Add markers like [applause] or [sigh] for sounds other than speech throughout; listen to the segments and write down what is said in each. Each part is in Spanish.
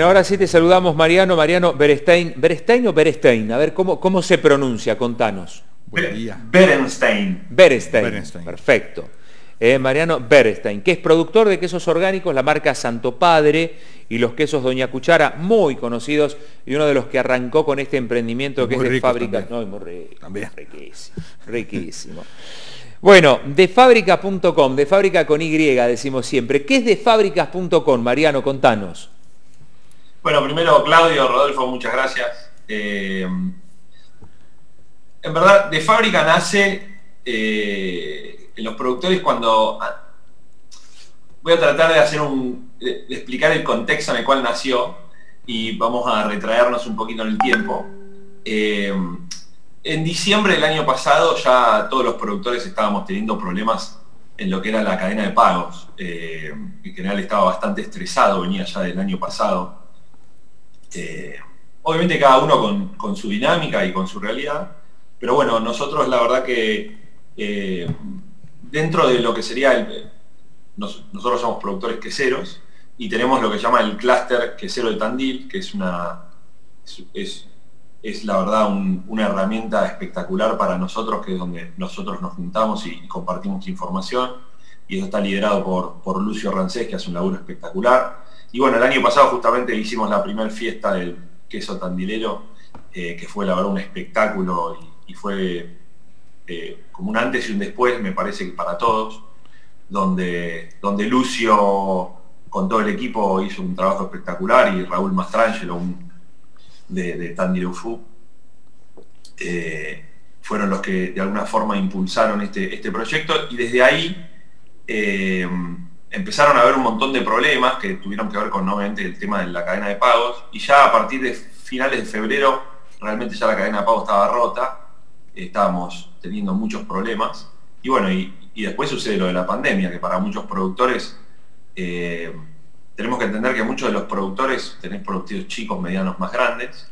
Ahora sí te saludamos, Mariano. Mariano Berestein. ¿Berestein o Berestein? A ver, ¿cómo, cómo se pronuncia? Contanos. Buen día. Berenstein. Berestein. Perfecto. Eh, Mariano Berestein, que es productor de quesos orgánicos, la marca Santo Padre y los quesos Doña Cuchara, muy conocidos y uno de los que arrancó con este emprendimiento que es de fábrica. No, muy rico, también. Riquísimo. Riquísimo. Bueno, defábrica.com, de fábrica con Y, decimos siempre. ¿Qué es defábricas.com, Mariano? Contanos. Bueno, primero, Claudio, Rodolfo, muchas gracias. Eh, en verdad, de fábrica nace eh, los productores cuando... Ah, voy a tratar de hacer un... de explicar el contexto en el cual nació y vamos a retraernos un poquito en el tiempo. Eh, en diciembre del año pasado ya todos los productores estábamos teniendo problemas en lo que era la cadena de pagos. en general estaba bastante estresado, venía ya del año pasado. Eh, obviamente cada uno con, su dinámica y con su realidad, pero bueno, nosotros la verdad que eh, dentro de lo que sería el... nosotros somos productores queseros y tenemos lo que se llama el clúster quesero de Tandil, que es una... Es, la verdad una herramienta espectacular para nosotros, que es donde nosotros nos juntamos y, compartimos información. Y eso está liderado por, por Lucio Rancés, que hace un laburo espectacular. Y bueno, el año pasado justamente hicimos la primera fiesta del queso tandilero, eh, que fue la verdad un espectáculo y, fue eh, como un antes y un después, me parece que para todos, donde, donde Lucio con todo el equipo hizo un trabajo espectacular y Raúl Mastrangelo un, de, de Tandileufu, eh, fueron los que de alguna forma impulsaron este, este proyecto y desde ahí empezaron a haber un montón de problemas que tuvieron que ver con obviamente el tema de la cadena de pagos. Y ya a partir de finales de febrero realmente ya la cadena de pagos estaba rota, estábamos teniendo muchos problemas. Y bueno, y, después sucede lo de la pandemia, que para muchos productores eh, tenemos que entender que muchos de los productores tenés productivos chicos, medianos, más grandes.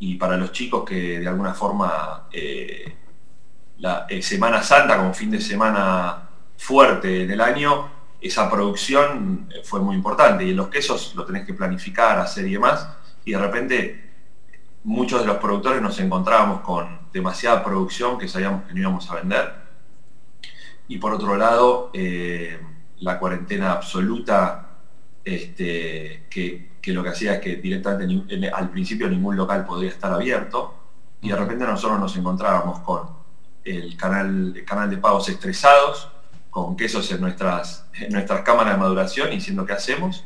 Y para los chicos que de alguna forma eh, la eh, Semana Santa como fin de semana fuerte del año esa producción eh, fue muy importante. Y en los quesos lo tenés que planificar, hacer y demás, y de repente muchos de los productores nos encontrábamos con demasiada producción que sabíamos que no íbamos a vender. Y por otro lado, eh, la cuarentena absoluta, este, que, lo que hacía es que directamente al principio ningún local podía estar abierto, y de repente nosotros nos encontrábamos con el canal, el canal de pagos estresados, con quesos en nuestras, nuestras cámaras de maduración y diciendo qué hacemos.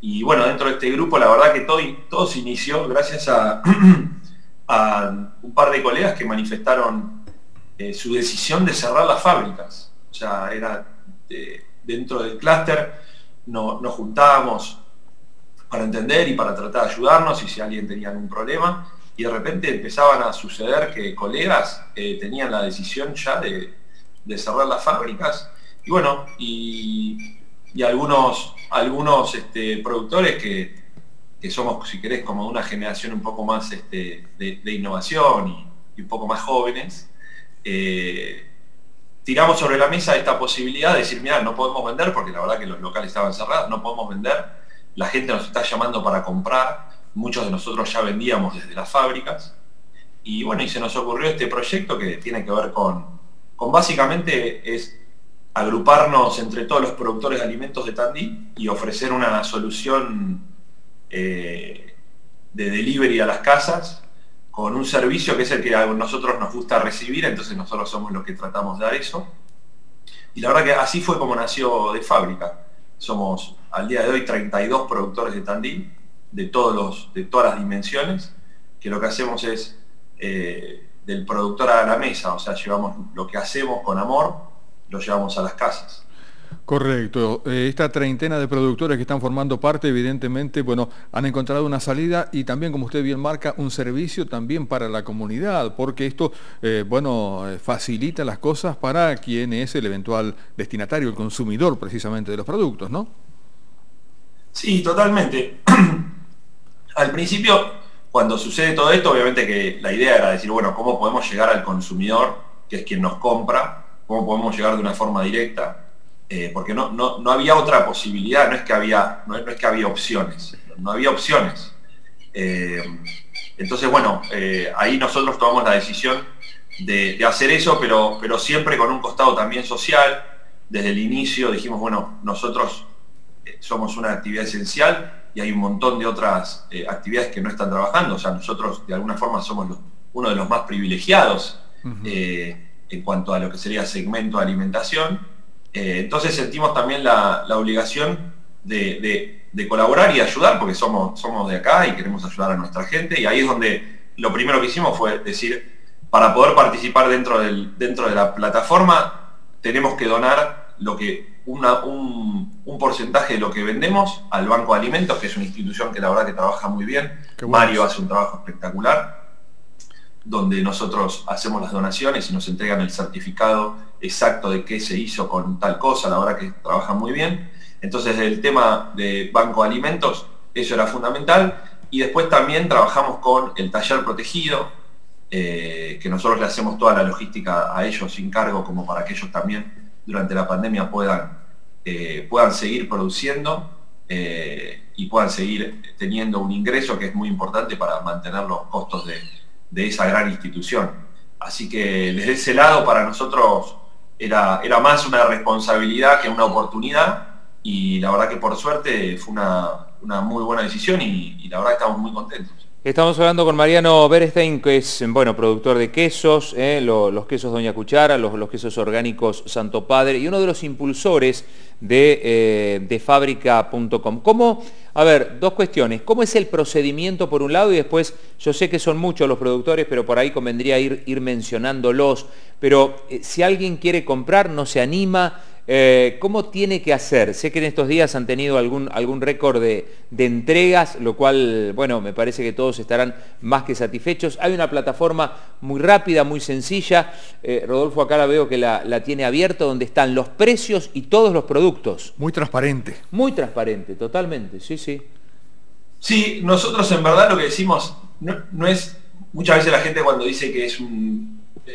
Y bueno, dentro de este grupo la verdad que todo, todo se inició gracias a, [clears throat] un par de colegas que manifestaron eh, su decisión de cerrar las fábricas. O sea, era dentro del clúster, no, nos juntábamos para entender y para tratar de ayudarnos y si alguien tenía algún problema. Y de repente empezaban a suceder que colegas eh, tenían la decisión ya de, de cerrar las fábricas. Y bueno, y, algunos, algunos este, productores que, somos, si querés, como una generación un poco más este, de, innovación y, un poco más jóvenes, eh, tiramos sobre la mesa esta posibilidad de decir, mira, no podemos vender porque la verdad que los locales estaban cerrados, no podemos vender, la gente nos está llamando para comprar, muchos de nosotros ya vendíamos desde las fábricas, y bueno, y se nos ocurrió este proyecto que tiene que ver con, con básicamente es agruparnos entre todos los productores de alimentos de Tandí y ofrecer una solución eh, de delivery a las casas con un servicio que es el que a nosotros nos gusta recibir, entonces nosotros somos los que tratamos de dar eso. Y la verdad que así fue como nació de fábrica. Somos al día de hoy 32 productores de Tandí, de, todos los, de todas las dimensiones, que lo que hacemos es eh, del productor a la mesa, o sea, llevamos lo que hacemos con amor, lo llevamos a las casas. Correcto. Eh, esta treintena de productores que están formando parte, evidentemente, bueno, han encontrado una salida y también, como usted bien marca, un servicio también para la comunidad, porque esto, eh, bueno, eh, facilita las cosas para quien es el eventual destinatario, el consumidor precisamente de los productos, ¿no? Sí, totalmente. [clears throat] Al principio cuando sucede todo esto, obviamente que la idea era decir, bueno, ¿cómo podemos llegar al consumidor, que es quien nos compra? ¿Cómo podemos llegar de una forma directa? eh, porque no, no, había otra posibilidad, no es que había, no, es que había opciones, no había opciones. Eh, entonces, bueno, eh, ahí nosotros tomamos la decisión de, hacer eso, pero, pero siempre con un costado también social. Desde el inicio dijimos, bueno, nosotros somos una actividad esencial y hay un montón de otras actividades que no están trabajando. O sea, nosotros de alguna forma somos uno de los más privilegiados en cuanto a lo que sería segmento de alimentación. Eh, entonces sentimos también la, obligación de, colaborar y ayudar, porque somos, somos de acá y queremos ayudar a nuestra gente. Y ahí es donde lo primero que hicimos fue decir, para poder participar dentro, del, dentro de la plataforma, tenemos que donar lo que un, porcentaje de lo que vendemos al Banco de Alimentos, que es una institución que la verdad que trabaja muy bien. Mario hace un trabajo espectacular donde nosotros hacemos las donaciones y nos entregan el certificado exacto de qué se hizo con tal cosa, la verdad que trabaja muy bien. Entonces el tema de banco de alimentos, eso era fundamental. Y después también trabajamos con el taller protegido, eh, que nosotros le hacemos toda la logística a ellos sin cargo, como para que ellos también durante la pandemia puedan, eh, puedan seguir produciendo eh, y puedan seguir teniendo un ingreso que es muy importante para mantener los costos de, esa gran institución. Así que desde ese lado para nosotros era, era más una responsabilidad que una oportunidad y la verdad que por suerte fue una, muy buena decisión y, y la verdad que estamos muy contentos. Estamos hablando con Mariano Berestein, que es bueno, productor de quesos, eh, los, quesos Doña Cuchara, los, quesos orgánicos Santo Padre y uno de los impulsores de, eh, fábrica.com. ¿Cómo, a ver, dos cuestiones. ¿Cómo es el procedimiento por un lado y después, yo sé que son muchos los productores, pero por ahí convendría ir, ir mencionándolos, pero eh, si alguien quiere comprar, no se anima, eh, ¿Cómo tiene que hacer? Sé que en estos días han tenido algún, algún récord de, entregas, lo cual, bueno, me parece que todos estarán más que satisfechos. Hay una plataforma muy rápida, muy sencilla. Eh, Rodolfo acá la veo que la, tiene abierta, donde están los precios y todos los productos. Muy transparente. Muy transparente, totalmente, sí, sí. Sí, nosotros en verdad lo que decimos no, es, muchas veces la gente cuando dice que es un... Eh,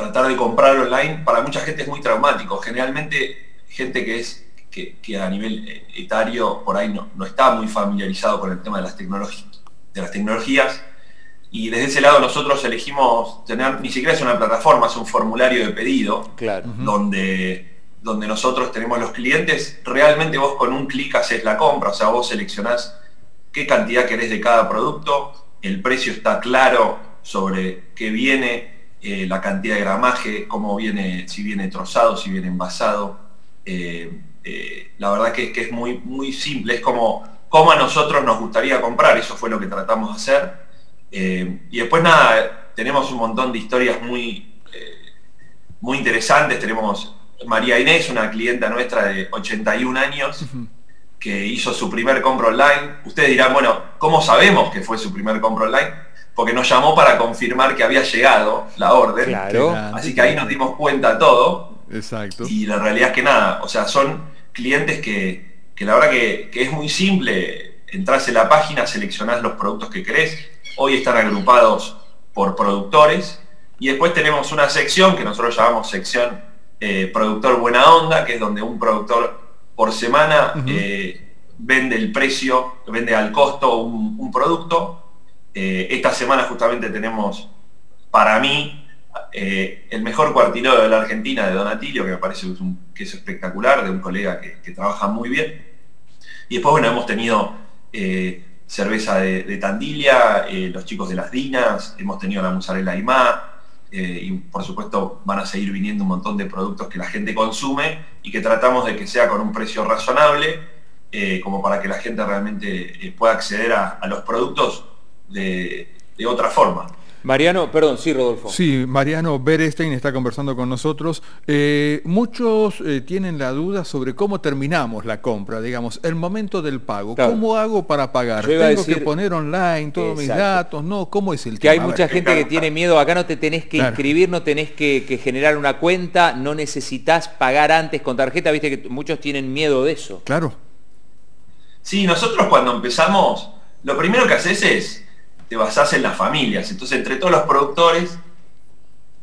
tratar de comprar online para mucha gente es muy traumático. Generalmente gente que es que, a nivel eh, etario por ahí no, no, está muy familiarizado con el tema de las, tecnologías, de las tecnologías. Y desde ese lado nosotros elegimos tener, ni siquiera es una plataforma, es un formulario de pedido, donde, donde nosotros tenemos los clientes, realmente vos con un clic haces la compra, o sea, vos seleccionás qué cantidad querés de cada producto, el precio está claro sobre qué viene, eh, la cantidad de gramaje, cómo viene, si viene trozado, si viene envasado. Eh, eh, la verdad que, que, es muy, muy simple, es como, como a nosotros nos gustaría comprar, eso fue lo que tratamos de hacer. y después nada, tenemos un montón de historias muy, muy interesantes, tenemos María Inés, una clienta nuestra de 81 años, que hizo su primer compra online. Ustedes dirán, bueno, ¿cómo sabemos que fue su primer compra online? Porque nos llamó para confirmar que había llegado la orden. Claro. Así que ahí nos dimos cuenta todo. Exacto. Y la realidad es que nada, o sea, son clientes que, la verdad que, es muy simple. Entrás en la página, seleccionás los productos que querés. Hoy están agrupados por productores. Y después tenemos una sección que nosotros llamamos sección eh, productor buena onda, que es donde un productor por semana eh, vende el precio, vende al costo un producto eh, esta semana justamente tenemos, para mí, eh, el mejor cuartilero de la Argentina de Donatilio, que me parece que es, un, espectacular, de un colega que, trabaja muy bien. Y después, bueno, hemos tenido eh, cerveza de, Tandilla, los chicos de las Dinas, hemos tenido la mozzarella Imá, y por supuesto van a seguir viniendo un montón de productos que la gente consume y que tratamos de que sea con un precio razonable, como para que la gente realmente pueda acceder a los productos de, otra forma. Mariano, perdón, sí, Rodolfo. Sí, Mariano Berestein está conversando con nosotros. Eh, muchos eh, tienen la duda sobre cómo terminamos la compra, digamos, el momento del pago. ¿Cómo hago para pagar? ¿Tengo que poner online todos mis datos? No, ¿cómo es el Que hay mucha gente que tiene miedo, acá no te tenés que inscribir, no tenés que, que, generar una cuenta, no necesitas pagar antes con tarjeta, viste que muchos tienen miedo de eso. Claro. Sí, nosotros cuando empezamos, lo primero que haces es te basás en las familias. Entonces, entre todos los productores,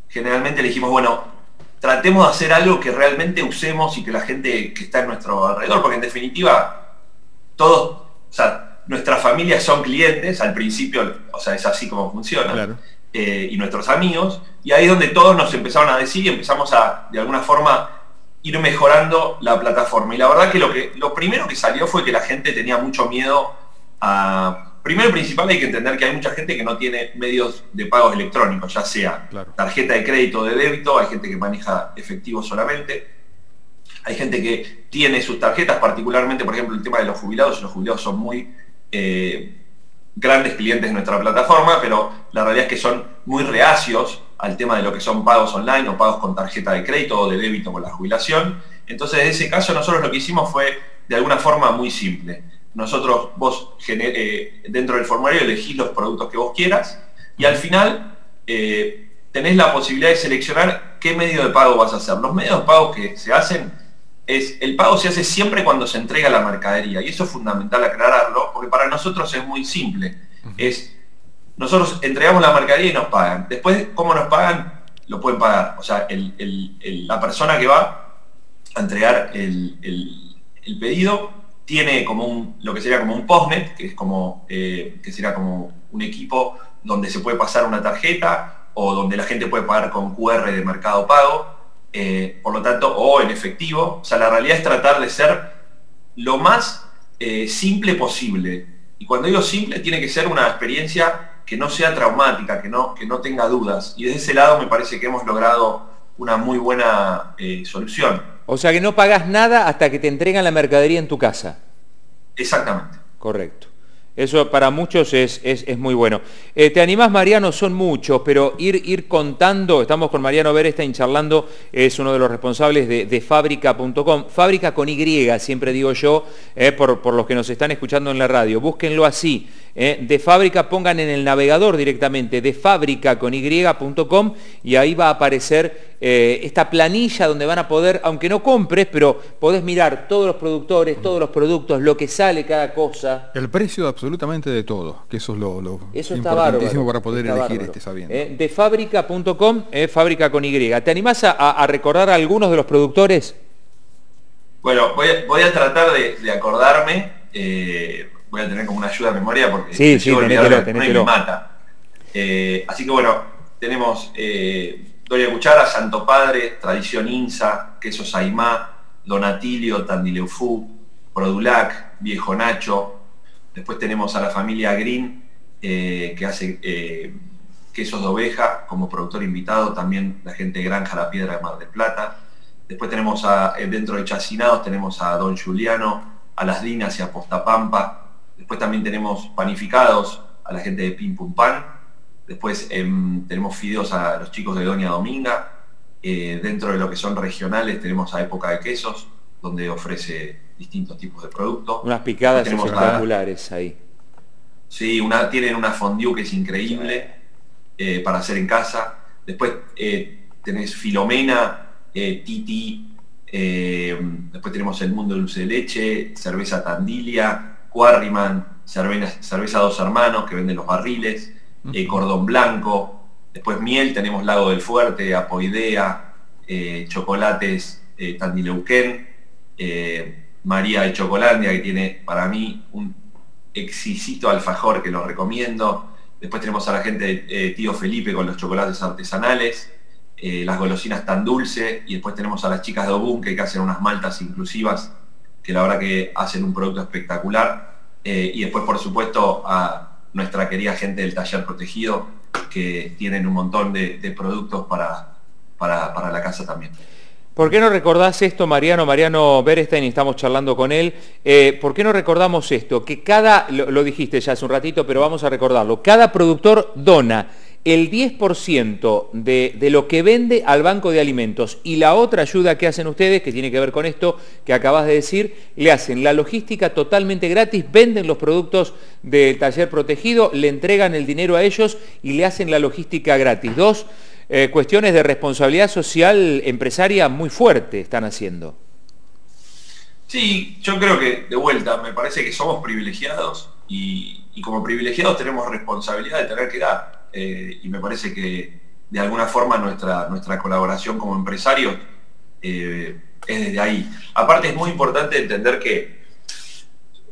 generalmente le dijimos, bueno, tratemos de hacer algo que realmente usemos y que la gente que está en nuestro alrededor, porque en definitiva, todos, o sea, nuestras familias son clientes, al principio, o sea, es así como funciona, eh, y nuestros amigos, y ahí es donde todos nos empezaron a decir y empezamos a, de alguna forma, ir mejorando la plataforma. Y la verdad que lo, que lo primero que salió fue que la gente tenía mucho miedo a... Primero y principal hay que entender que hay mucha gente que no tiene medios de pagos electrónicos, ya sea tarjeta de crédito o de débito, hay gente que maneja efectivo solamente, hay gente que tiene sus tarjetas, particularmente por ejemplo el tema de los jubilados, los jubilados son muy eh, grandes clientes de nuestra plataforma, pero la realidad es que son muy reacios al tema de lo que son pagos online o pagos con tarjeta de crédito o de débito con la jubilación. Entonces, en ese caso, nosotros lo que hicimos fue de alguna forma muy simple. Nosotros, vos eh, dentro del formulario elegís los productos que vos quieras y al final eh, tenés la posibilidad de seleccionar qué medio de pago vas a hacer. Los medios de pago que se hacen es, el pago se hace siempre cuando se entrega la mercadería y eso es fundamental aclararlo porque para nosotros es muy simple. Es nosotros entregamos la mercadería y nos pagan. Después, ¿cómo nos pagan? Lo pueden pagar. O sea, la persona que va a entregar el, pedido tiene como un, lo que sería como un postnet, que es como, eh, que sería como un equipo donde se puede pasar una tarjeta o donde la gente puede pagar con QR de mercado pago, eh, por lo tanto, o en efectivo. O sea, la realidad es tratar de ser lo más eh, simple posible. Y cuando digo simple, tiene que ser una experiencia que no sea traumática, que no, que no tenga dudas. Y desde ese lado me parece que hemos logrado una muy buena eh, solución. O sea que no pagas nada hasta que te entregan la mercadería en tu casa. Exactamente. Correcto. Eso para muchos es, muy bueno. Eh, ¿Te animás, Mariano? Son muchos, pero ir, ir contando, estamos con Mariano Berestein charlando, es uno de los responsables de, de fábrica.com, fábrica con Y, siempre digo yo, eh, por, por los que nos están escuchando en la radio, búsquenlo así, eh, de fábrica, pongan en el navegador directamente de fábrica con y.com y ahí va a aparecer eh, esta planilla donde van a poder, aunque no compres, pero podés mirar todos los productores, todos los productos, lo que sale cada cosa. El precio absolutamente de todo, que eso es lo, lo eso importantísimo para poder elegir este sabiendo. Eh, de fábrica.com, fábrica con Y. ¿Te animás a, recordar a algunos de los productores? Bueno, voy a, tratar de, acordarme voy a tener como una ayuda de memoria porque sí, sí, me mata. Eh, así que bueno, tenemos eh, Doria Cuchara, Santo Padre, Tradición Insa, Queso Saimá, Donatilio, Tandileufú, Produlac, Viejo Nacho. Después tenemos a la familia Green, eh, que hace quesos de oveja como productor invitado, también la gente Granja La Piedra de Mar del Plata. Después tenemos a, dentro de Chacinados, tenemos a Don Juliano, a Las Dinas y a Postapampa, Después también tenemos panificados a la gente de Pim Pum Pan. Después em, tenemos fideos a los chicos de Doña Dominga. Eh, dentro de lo que son regionales tenemos a Época de Quesos, donde ofrece distintos tipos de productos. Unas picadas espectaculares ahí. Sí, una, tienen una fondue que es increíble eh, para hacer en casa. Después eh, tenés Filomena, Titi, después tenemos El Mundo Dulce de Leche, Cerveza Tandilia, Quarryman, cerveza, Dos Hermanos, que venden los barriles, eh, Cordón Blanco, después miel, tenemos Lago del Fuerte, Apoidea, eh, chocolates eh, Tandileuquén, María de Chocolandia, que tiene para mí un exquisito alfajor que lo recomiendo. Después tenemos a la gente de Tío Felipe con los chocolates artesanales, las golosinas tan dulce, y después tenemos a las chicas de Obun que hacen unas maltas inclusivas que la verdad que hacen un producto espectacular. Eh, y después, por supuesto, a nuestra querida gente del taller protegido, que tienen un montón de, productos para, para, la casa también. ¿Por qué no recordás esto, Mariano? Mariano Berestein, estamos charlando con él. Eh, ¿Por qué no recordamos esto? Que cada, lo dijiste ya hace un ratito, pero vamos a recordarlo, cada productor dona el 10% de, lo que vende al banco de alimentos y la otra ayuda que hacen ustedes, que tiene que ver con esto que acabas de decir, le hacen la logística totalmente gratis, venden los productos del taller protegido, le entregan el dinero a ellos y le hacen la logística gratis. Dos eh, cuestiones de responsabilidad social empresaria muy fuerte están haciendo. Sí, yo creo que de vuelta, me parece que somos privilegiados y como privilegiados tenemos responsabilidad de tener que dar. Eh, y me parece que de alguna forma nuestra, nuestra colaboración como empresarios eh, es desde ahí. Aparte es muy importante entender que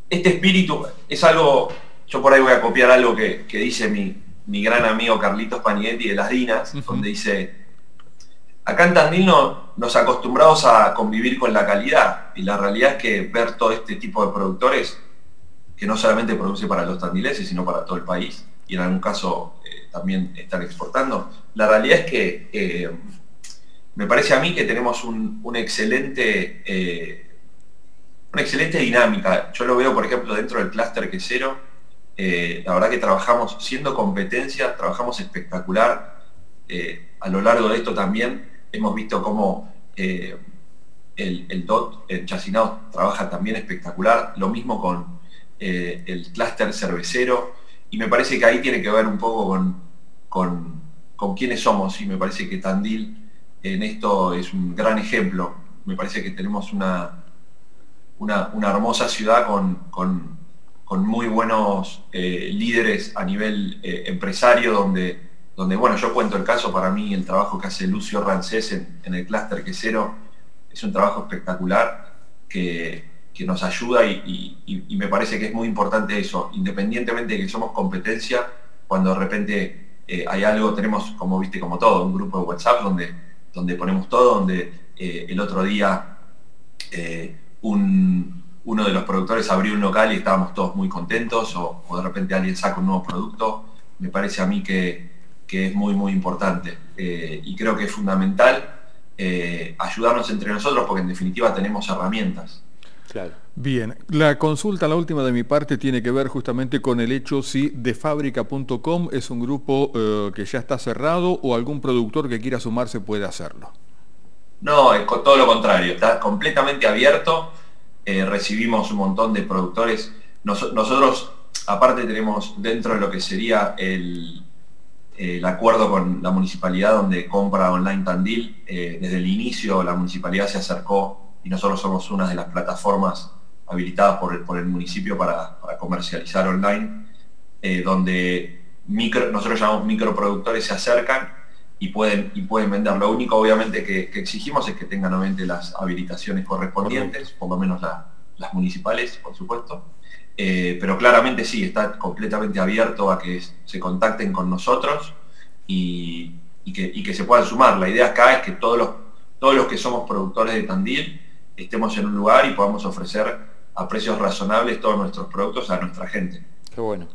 este espíritu es algo, yo por ahí voy a copiar algo que, dice mi, gran amigo Carlitos Panietti de Las Dinas, donde dice, acá en Tandil no, nos acostumbrados a convivir con la calidad y la realidad es que ver todo este tipo de productores que no solamente produce para los tandileses, sino para todo el país, y en algún caso eh, también están exportando, la realidad es que eh, me parece a mí que tenemos un, excelente, eh, una excelente dinámica. Yo lo veo, por ejemplo, dentro del clúster quesero, la verdad que trabajamos, siendo competencia, trabajamos espectacular. a lo largo de esto también hemos visto cómo el, el DOT, el chacinado, trabaja también espectacular. Lo mismo con eh, el clúster cervecero, y me parece que ahí tiene que ver un poco con, con, con quiénes somos, y me parece que Tandil en esto es un gran ejemplo. Me parece que tenemos una, una, hermosa ciudad con, muy buenos eh, líderes a nivel eh, empresario, donde, donde, bueno, yo cuento el caso, para mí el trabajo que hace Lucio Rancés en, el clúster quesero es un trabajo espectacular que, que nos ayuda y, me parece que es muy importante eso, independientemente de que somos competencia, cuando de repente eh, hay algo, tenemos como viste como todo, un grupo de WhatsApp donde, donde ponemos todo, donde el otro día eh, uno de los productores abrió un local y estábamos todos muy contentos, o, de repente alguien saca un nuevo producto, me parece a mí que, que es muy muy importante y creo que es fundamental ayudarnos entre nosotros porque en definitiva tenemos herramientas. Bien, la consulta, la última de mi parte, tiene que ver justamente con el hecho si defábrica.com es un grupo eh, que ya está cerrado o algún productor que quiera sumarse puede hacerlo. No, es todo lo contrario, está completamente abierto, eh, recibimos un montón de productores. nosotros, aparte, tenemos dentro de lo que sería el, acuerdo con la municipalidad donde compra online Tandil, eh, desde el inicio la municipalidad se acercó y nosotros somos una de las plataformas habilitadas por el, por el municipio para, comercializar online, eh, donde nosotros llamamos microproductores se acercan y pueden, y pueden vender. Lo único obviamente que, exigimos es que tengan obviamente las habilitaciones correspondientes, por lo menos las municipales, por supuesto. Eh, pero claramente sí, está completamente abierto a que se contacten con nosotros y, que, y que se puedan sumar. La idea acá es que todos los, todos los que somos productores de Tandil estemos en un lugar y podamos ofrecer a precios razonables todos nuestros productos a nuestra gente. Qué bueno.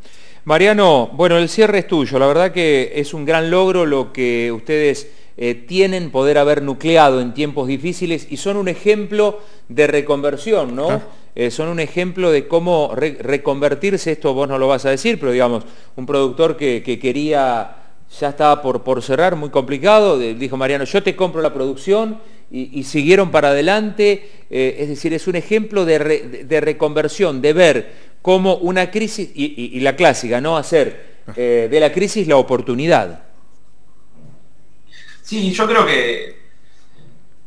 Mariano, bueno, el cierre es tuyo. La verdad que es un gran logro lo que ustedes eh, tienen, poder haber nucleado en tiempos difíciles y son un ejemplo de reconversión, ¿no? Eh, son un ejemplo de cómo reconvertirse, esto vos no lo vas a decir, pero digamos, un productor que, quería, ya estaba por, por cerrar, muy complicado, dijo Mariano, yo te compro la producción y, siguieron para adelante. Eh, es decir, es un ejemplo de, reconversión, de ver cómo una crisis, y, la clásica, ¿no? Hacer eh, de la crisis la oportunidad. Sí, yo creo que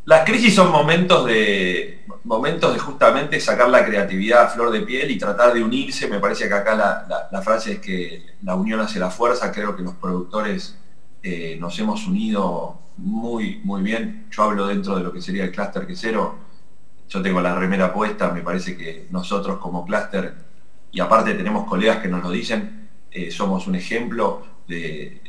las crisis son momentos de momentos de justamente sacar la creatividad a flor de piel y tratar de unirse. Me parece que acá la, frase es que la unión hace la fuerza. Creo que los productores eh, nos hemos unido muy, muy bien. Yo hablo dentro de lo que sería el clúster quesero. Yo tengo la remera puesta, me parece que nosotros como clúster, y aparte tenemos colegas que nos lo dicen, eh, somos un ejemplo de,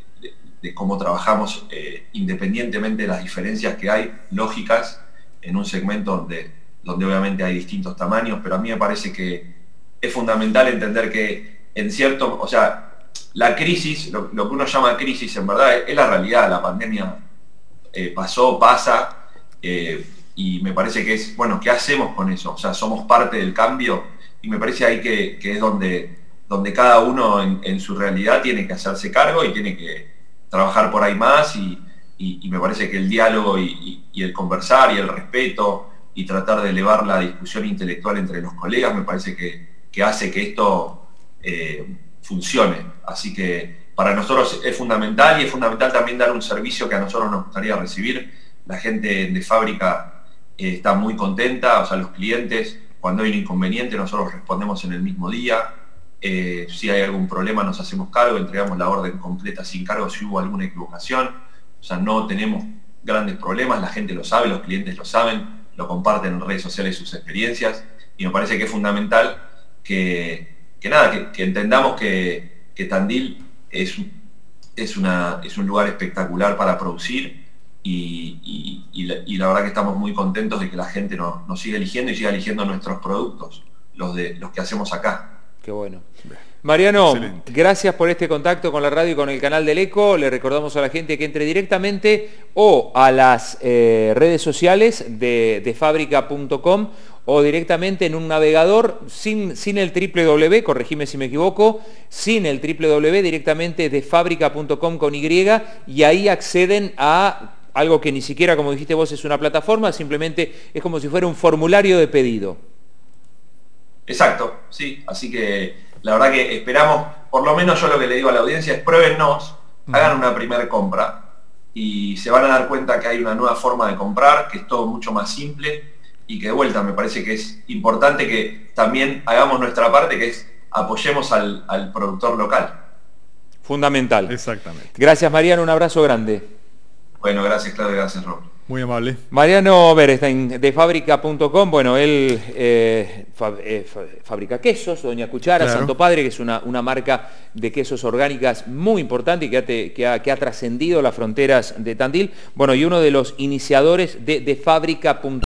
cómo trabajamos eh, independientemente de las diferencias que hay, lógicas, en un segmento donde, donde obviamente hay distintos tamaños, pero a mí me parece que es fundamental entender que en cierto, o sea, la crisis, lo, que uno llama crisis en verdad es la realidad, la pandemia eh, pasó, pasa, y me parece que es, bueno, ¿qué hacemos con eso? O sea, somos parte del cambio y me parece ahí que, es donde, donde cada uno en, su realidad tiene que hacerse cargo y tiene que trabajar por ahí más y, me parece que el diálogo y, el conversar y el respeto y tratar de elevar la discusión intelectual entre los colegas me parece que, hace que esto eh, funcione. Así que para nosotros es fundamental y es fundamental también dar un servicio que a nosotros nos gustaría recibir. La gente de fábrica eh, está muy contenta, o sea, los clientes, cuando hay un inconveniente nosotros respondemos en el mismo día. Eh, si hay algún problema nos hacemos cargo, entregamos la orden completa sin cargo si hubo alguna equivocación. O sea, no tenemos grandes problemas, la gente lo sabe, los clientes lo saben, lo comparten en redes sociales sus experiencias y me parece que es fundamental que, nada, que, entendamos que, Tandil es, es, una, es un lugar espectacular para producir y, la, verdad que estamos muy contentos de que la gente nos, nos siga eligiendo y siga eligiendo nuestros productos, los, de, los que hacemos acá. Qué bueno. Mariano, gracias por este contacto con la radio y con el canal del ECO. Le recordamos a la gente que entre directamente o a las eh, redes sociales de, de fábrica.com o directamente en un navegador sin, sin el www, corregime si me equivoco, sin el www, directamente de fábrica.com con Y y ahí acceden a algo que ni siquiera, como dijiste vos, es una plataforma, simplemente es como si fuera un formulario de pedido. Exacto, sí, así que la verdad que esperamos, por lo menos yo lo que le digo a la audiencia es pruébennos, hagan una primera compra y se van a dar cuenta que hay una nueva forma de comprar, que es todo mucho más simple y que de vuelta me parece que es importante que también hagamos nuestra parte, que es apoyemos al, al productor local. Fundamental. Exactamente. Gracias Mariano, un abrazo grande. Bueno, gracias Claudio, gracias Rob. Muy amable. Mariano Berestein, de fábrica.com, bueno, él eh, eh, fabrica quesos, Doña Cuchara, Santo Padre, que es una, marca de quesos orgánicas muy importante y que ha, que ha, trascendido las fronteras de Tandil. Bueno, y uno de los iniciadores de, de fábrica.com.